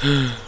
Hmm.